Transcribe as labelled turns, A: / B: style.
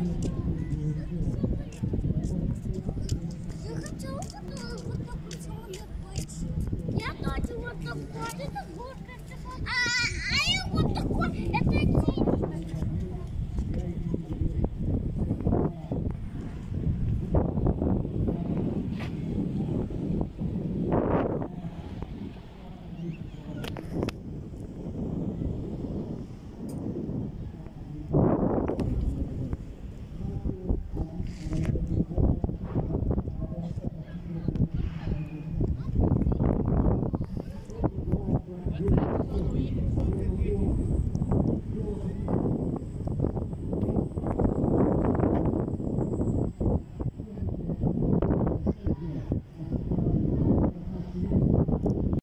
A: Я хочу вот такой вот. Это вот это вот.